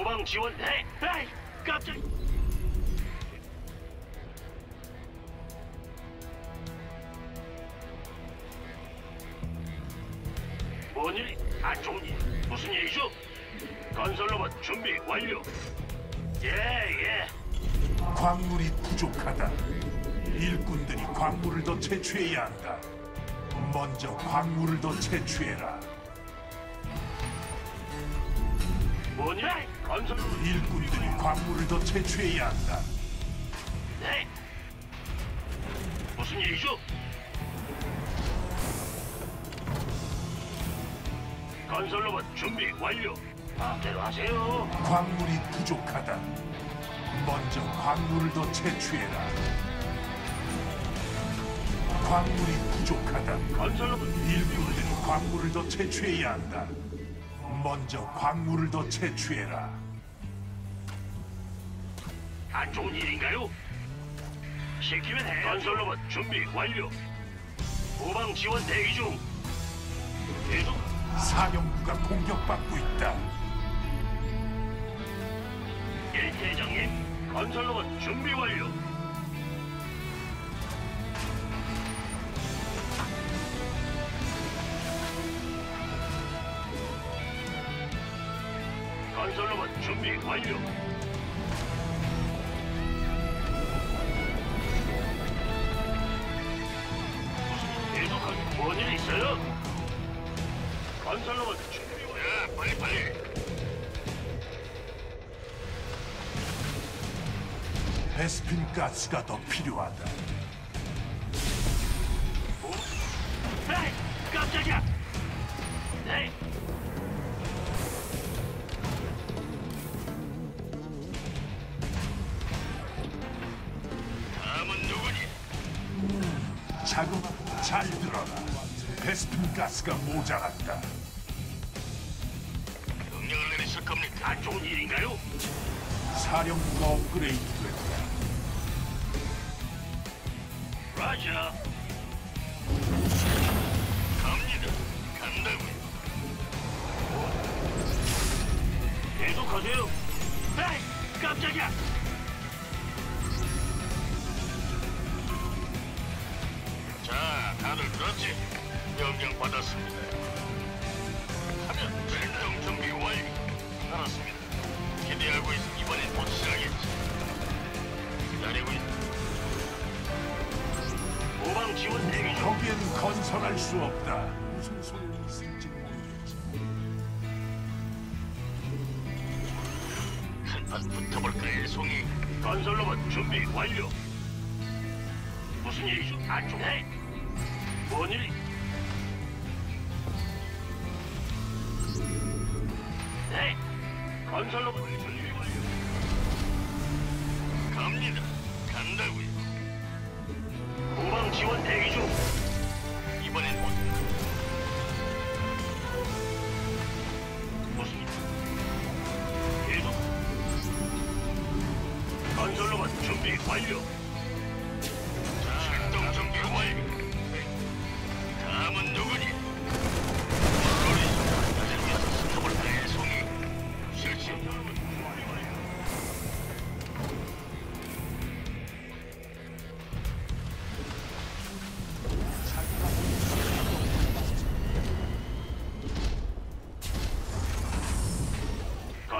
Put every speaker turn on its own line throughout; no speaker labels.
후방 지원. 네. 에이, 깜짝. 뭔 일이? 안 좋은 일. 무슨 일이죠? 건설로봇 준비 완료. 예, 예.
광물이 부족하다. 일꾼들이 광물을 더 채취해야 한다. 먼저 광물을 더 채취해라.
뭔 일? 건설.
일꾼들이 광물을 더 채취해야 한다.
네. 무슨 일이죠? 건설로봇 준비 완료. 마음대로 하세요.
광물이 부족하다. 먼저 광물을 더 채취해라. 광물이 부족하다.
건설로봇
일꾼들이 광물을 더 채취해야 한다. 먼저 광물을 더 채취해라.
안 좋은 일인가요? 시키면 해. 건설로봇 준비 완료. 후방 지원 대기 중. 계속
사령부가 공격받고 있다.
일대장님. 건설로봇 준비 완료. 건설로봇 준비 완료. 건설로봇 준비 완료. 야, 빨리 빨리.
베스핀 가스가 더 필요하다.
에이, 깜짝이야. 에이. 다음은 누구니?
자그마 잘 들어라. 베스핀 가스가 모자란다.
안 좋은 일인가요?
사령부가 업그레이드됐다.
라자. 갑니다. 간다고요. 계속하세요. 에이, 깜짝이야. 자, 다들 들었지? 명령 받았습니다. 하면 출동 준비 완료. 알았습니다. 기대하고 있. 이번엔 확실하겠지. 기다리고 있. 모방 지원 대기 중.
거기엔 건설할 수 없다. 무슨 소용이 있을지 모르겠지.
한판 붙어볼까 일송이 건설로봇 준비 완료 무슨 일이죠? 안 좋네 뭔 일이? 건설로봇 준비 완료 갑니다. 간다고요. 후방 지원 대기 중. 이번엔 못. 일? 계속. 건설로봇 준비 완료.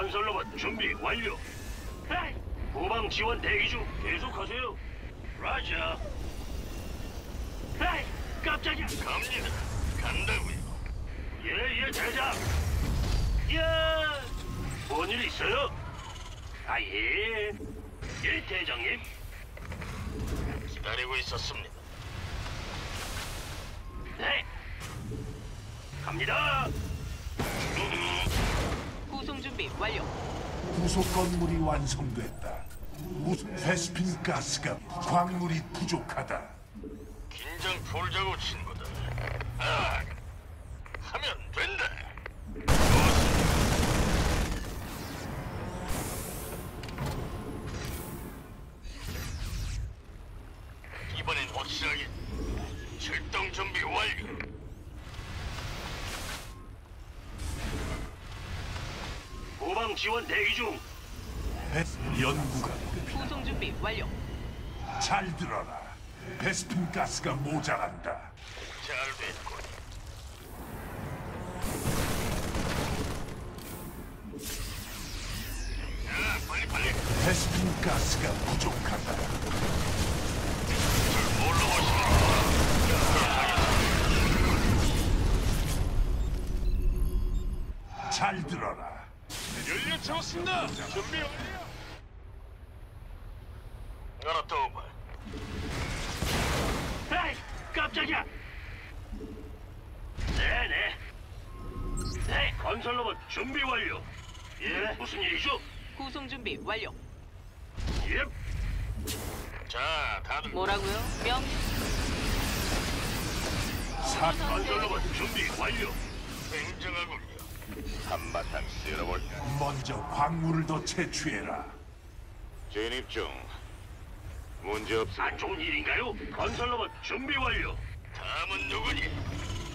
건설로봇 준비 완료. 에이, 후방 지원 대기 중. 계속하세요. 라자. 에이, 깜짝이야. 갑니다. 간다고요. 예, 예, 대장. 예. 뭔일 있어요? 아, 예. 예, 대장님. 기다리고 있었습니다. 네. 갑니다.
준비 완료.
부속 건물이 완성됐다. 무슨 베스핀 가스가 광물이 부족하다.
긴장 풀자고 친구들. 아, 하면 된다. 후방 지원 대기 중.
베스 연구가
구송 준비 완료.
잘 들어라. 베스핀 가스가 모자란다.
잘 됐군. 자, 빨리 빨리.
베스핀 가스가 부족하다.
뭘로?
잘 들어라.
연료 채웠습니다. 준비 완료. 알았다, 오바. 에이, 깜짝이야. 네네. 네, 건설 로봇 준비 완료. 예, 무슨 일이죠?
구송 준비 완료.
예. 자, 다들
뭐라고요? 명
사
건설 로봇 준비 완료. 굉장하군요. 한바탕 쓸어볼까?
먼저 광물을 더 채취해라.
진입 중. 문제 없어.
안 좋은 일인가요? 건설로봇 준비 완료. 다음은 누구니?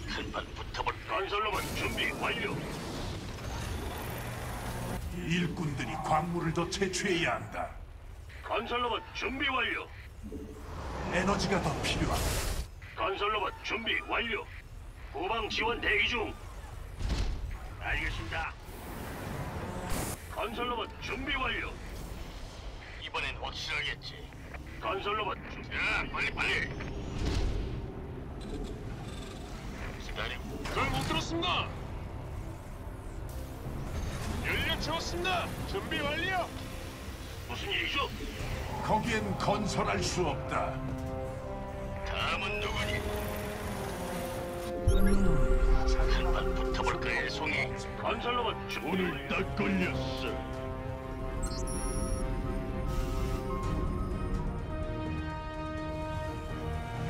한판 붙어볼. 건설로봇 준비 완료.
일꾼들이 광물을 더 채취해야 한다.
건설로봇 준비 완료.
에너지가 더 필요하다.
건설로봇 준비 완료. 후방 지원 대기 중. 알겠습니다. 건설로봇 준비 완료. 이번엔 확실하겠지. 건설로봇 준비. 자, 빨리 빨리. 기다려. 잘못 들었습니다. 연료 채웠습니다. 준비 완료. 무슨 일이죠?
거기엔 건설할 수 없다.
한판 붙어볼까, 송이? 건설로봇 오늘 딱 걸렸어.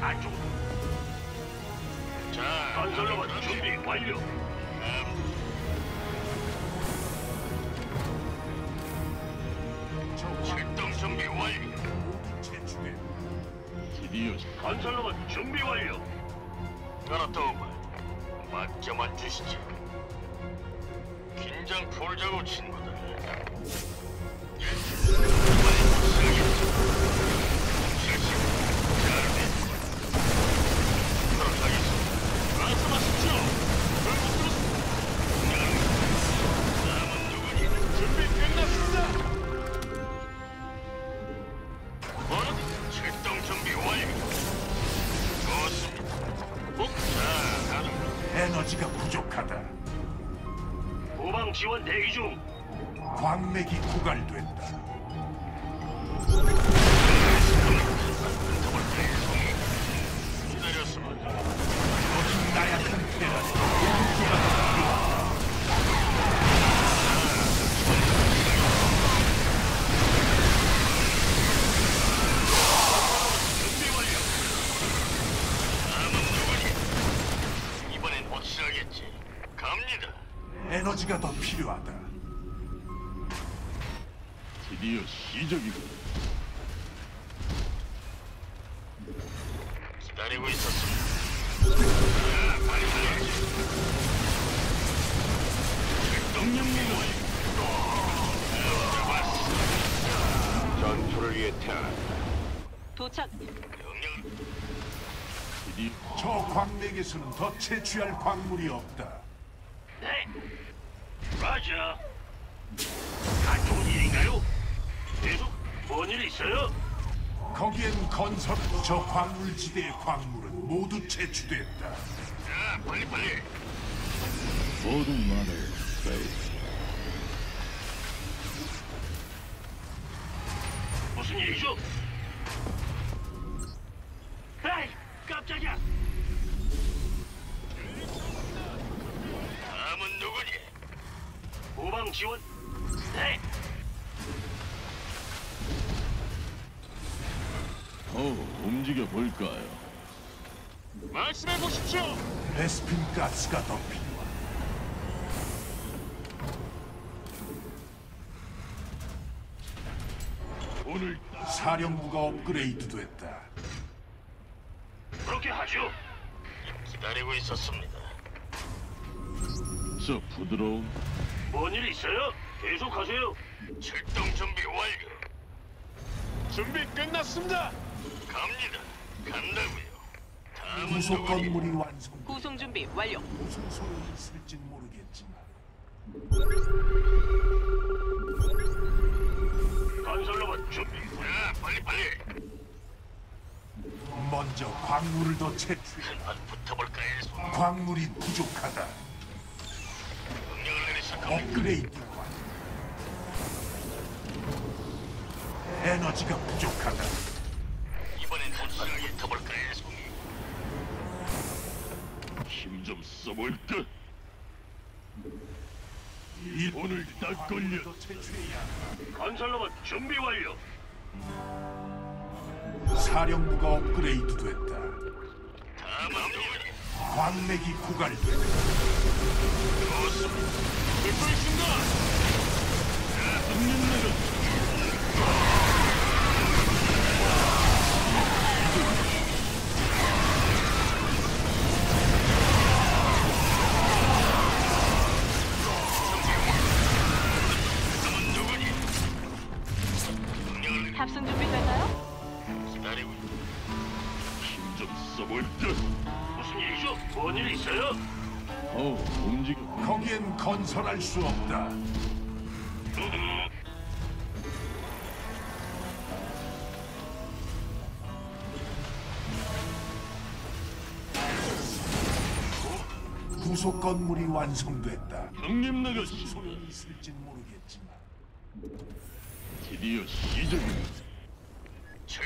안쪽. 자, 건설로봇 준비 완료. 출동 준비 완료. 드디어 건설로봇 준비 완료. 알았다, 오바. 맞점만 주시지. 긴장 풀자고 친구들.
에너지가 부족하다.
후방 지원 대기 중.
광맥이 고갈된다. 필요하다.
드디어 시작이군. 기다리고 있었습니다. 자, 빨리. 출동령님 완료.
전투를 위해 태어났다.
도착.
명령.
저 광맥에서는 더 채취할 광물이 없다.
네. 라자. 안 좋은 일인가요? 계속 뭔일 있어요?
거기엔 건설 저 광물지대의 광물은 모두 채취됐다.
자, 빨리 빨리.
말해, 베이스.
무슨 일이죠?
가스가 더 필요하다.
오늘
사령부가 업그레이드됐다.
그렇게 하죠. 기다리고 있었습니다.
저 부드러운
뭔일 있어요? 계속하세요. 출동 준비 완료.
준비 끝났습니다.
갑니다. 간다고요.
부속? 건물이 완성.
구송 준비 완료.
무슨 소용이 있을진 모르겠지만
건설로봇 준비. 자, 빨리 빨리.
먼저 광물을 더 채취.
한판 붙어볼까요? 손.
광물이 부족하다.
명령을 내리실 겁니다.
업그레이드 완. 에너지가 부족하다.
좀 써볼까?
이
오늘 딱 걸려.
건설로봇 준비 완료.
사령부가 업그레이드 됐다.
다음은 누구니?
광맥이 고갈됐다.
좋습니다. 있
건설할 수 없다. 부속 건물이 완성됐다.
형님 나가시.
소용이 있을진 모르겠지만
드디어.
출동.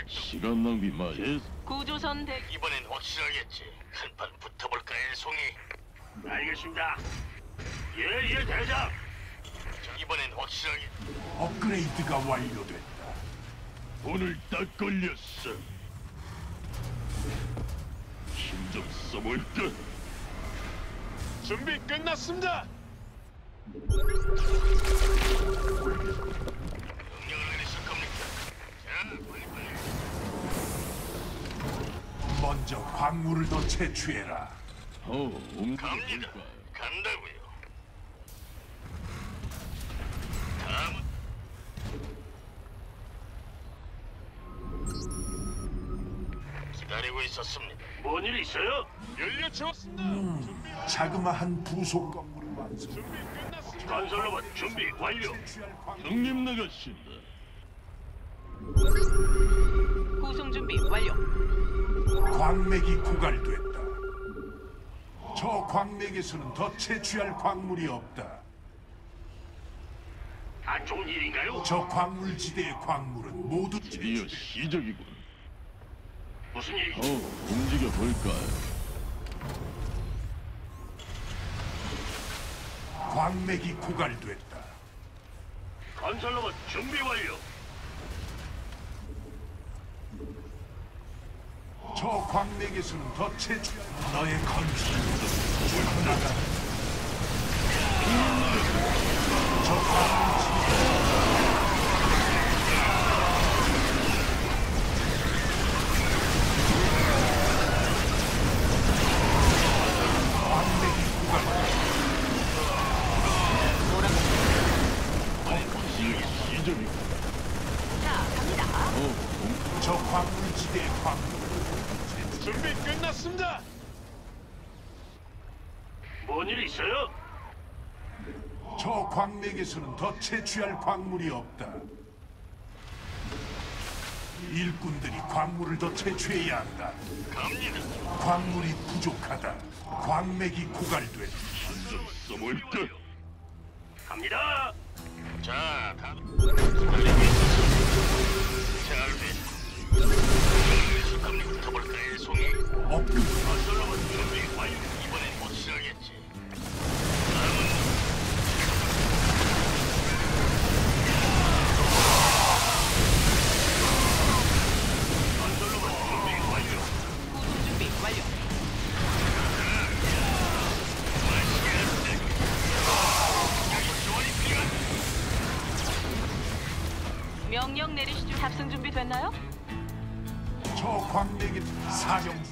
시간 낭비 마. 제
구조선 대
이번엔 확실하겠지. 한판 붙어볼까요, 송이? 알겠습니다. 예, 예, 대장. 자, 이번엔 확실하게.
업그레이드가 완료됐다.
오늘 딱 걸렸어. 힘 좀 써볼까?
준비 끝났습니다.
명령을 내리실 겁니까? 자, 빨리 빨리.
먼저 광물을 더 채취해라.
어,
갑니다. 간다고 있었습니다. 뭔 일 있어요?
연료 채웠습니다. 자그마한 부속 건물을 완성. 준비 끝났습니다.
건설로봇 준비 완료.
형님 나가신다.
구송 준비 완료.
광맥이 고갈됐다. 저 광맥에서는 더 채취할 광물이 없다.
안 좋은 일인가요?
저 광물 지대의 광물은 모두
드디어
채취.
시작이군.
무슨 일?
어, 움직여 볼까요?
광맥이 고갈됐다.
건설로봇 준비 완료.
저 광맥에서는 더 채취할 너의 건설 나가. 저 광물 지대 광맥이 고갈됐다.
드디어 시작이군.
자, 갑니다.
어, 움-
저 광물 지대의 광물
준비 끝났습니다.
뭔 일 있어요?
저 광맥에서는 더 채취할 광물이 없다. 일꾼들이 광물을 더 채취해야 한다.
갑니다.
광물이 부족하다. 광맥이 고갈됐다.
좀 써볼까?
갑니다. 자, 송이?
업그레이드
건설로봇 준비 완료. 이번엔 확실하겠지.
준비 됐나요?
저 광맥이 사령부가